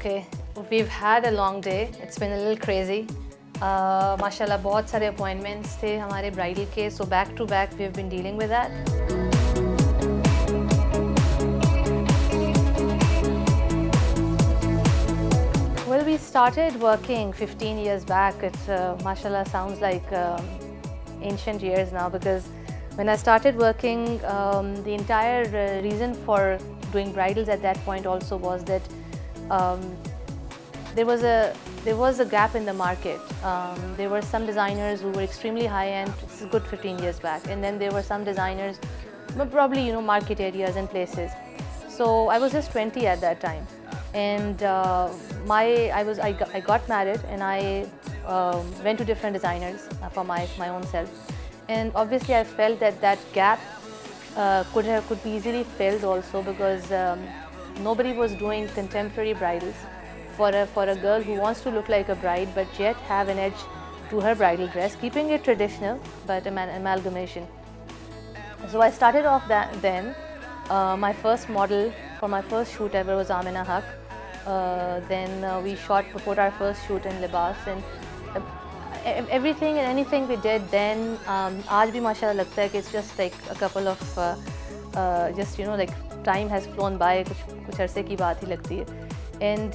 Right, okay. We've had a long day. It's been a little crazy. Uh, माशाल्लाह बहुत सारे appointments थे हमारे bridal के so back to back we've been dealing with that. Well, we started working 15 years back. It's uh, mashallah sounds like um, ancient years now because when I started working, um, the entire uh, reason for doing bridals at that point also was that um, there was a there was a gap in the market. Um, there were some designers who were extremely high end. Is good 15 years back, and then there were some designers, but probably you know market areas and places. So I was just 20 at that time, and uh, my I was I got, I got married and I um, went to different designers for my my own self, and obviously I felt that that gap uh, could have could be easily filled also because um, Nobody was doing contemporary bridals for a, for a girl who wants to look like a bride but yet have an edge to her bridal dress, keeping it traditional but an amalgamation. So I started off that then. Uh, my first model for my first shoot ever was Amina Haq. Uh, then uh, we shot before our first shoot in Libas and uh, everything and anything we did then, um, aaj bhi mashallah lagta hai it's just like a couple of uh, just you know, like time has flown by. कुछ कुछ अरसे की बात ही लगती है and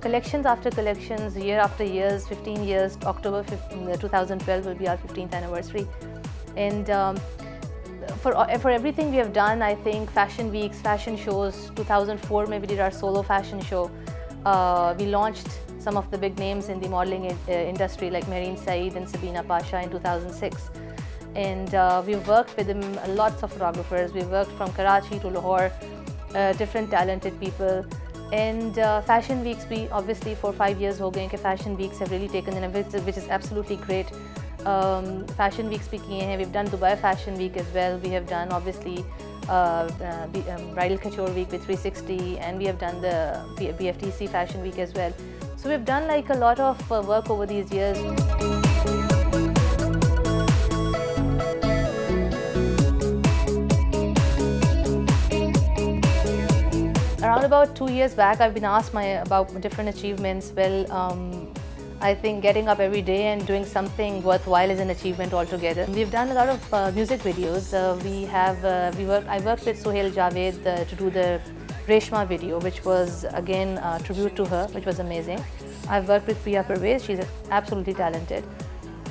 collections after collections, year after years, 15 years, October uh, 2012 will be our 15th anniversary. And um, for, for everything we have done, I think fashion weeks, fashion shows, 2004 maybe did our solo fashion show. We launched some of the big names in the modeling uh, industry like Mehreen Syed and Sabina Pasha in 2006. And uh, we've worked with them, lots of photographers. We've worked from Karachi to Lahore, different talented people. And uh, fashion weeks, we obviously for five years gaye fashion weeks have really taken in, which is absolutely great. Um, fashion weeks We've done Dubai Fashion Week as well. We have done obviously uh, uh, um, Bridal Couture Week with 360, and we have done the PFDC Fashion Week as well. So we've done like a lot of uh, work over these years. About two years back, I've been asked my, about different achievements. Well, um, I think getting up every day and doing something worthwhile is an achievement altogether. We've done a lot of uh, music videos. Uh, we have, uh, we work, I worked with Sohail Javed uh, to do the Reshma video, which was again a tribute to her, which was amazing. I've worked with Fariha Pervez, she's absolutely talented.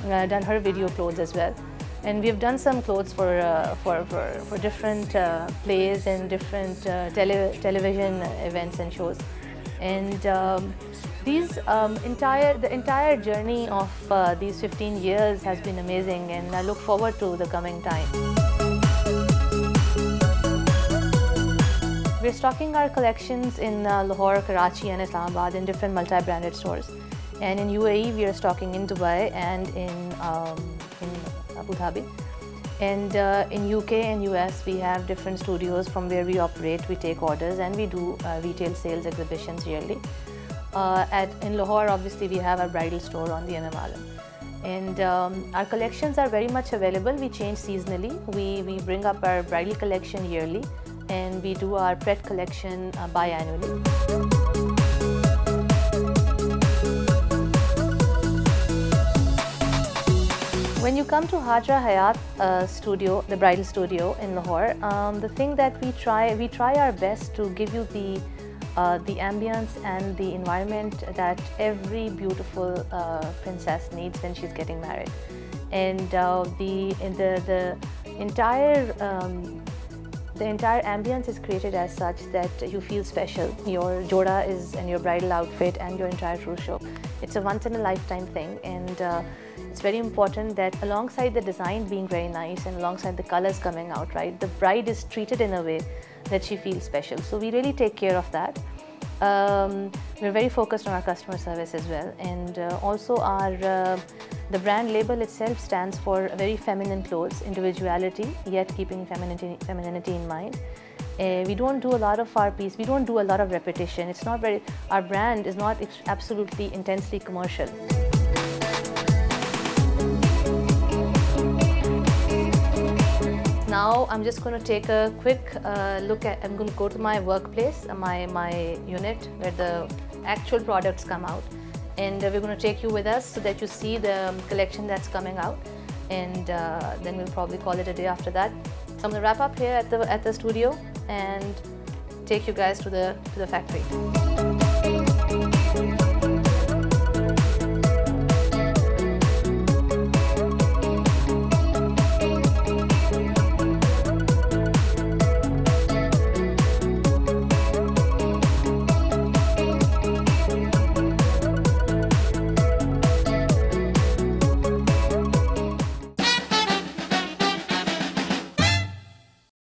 I've done her video clothes as well and we've done some clothes for uh, for, for, for different uh, plays and different uh, tele television events and shows and um, these um, entire the entire journey of uh, these 15 years has been amazing and I look forward to the coming time. We're stocking our collections in uh, Lahore, Karachi and Islamabad in different multi-branded stores. And in UAE, we are stocking in Dubai and in, um, in Abu Dhabi. And uh, in UK and US, we have different studios from where we operate, we take orders and we do uh, retail sales exhibitions yearly. Uh, at, in Lahore, obviously, we have our bridal store on the MM Alam. And um, our collections are very much available. We change seasonally. We, we bring up our bridal collection yearly and we do our pret collection uh, biannually. When you come to Hajra Hayat uh, studio, the bridal studio in Lahore, um, the thing that we try, we try our best to give you the uh, the ambience and the environment that every beautiful uh, princess needs when she's getting married, and uh, the the the entire um, the entire ambience is created as such that you feel special. Your joda is and your bridal outfit and your entire trousseau. It's a once in a lifetime thing and uh, it's very important that alongside the design being very nice and alongside the colors coming out right, the bride is treated in a way that she feels special. So we really take care of that. Um, we're very focused on our customer service as well and uh, also our uh, the brand label itself stands for very feminine clothes, individuality, yet keeping femininity, femininity in mind. Uh, we don't do a lot of our piece, we don't do a lot of repetition. It's not very, our brand is not absolutely intensely commercial. Now I'm just going to take a quick uh, look at, I'm going to go to my workplace, my, my unit where the actual products come out. And uh, we're going to take you with us so that you see the um, collection that's coming out. And uh, then we'll probably call it a day after that. So I'm going to wrap up here at the, at the studio and take you guys to the, to the factory.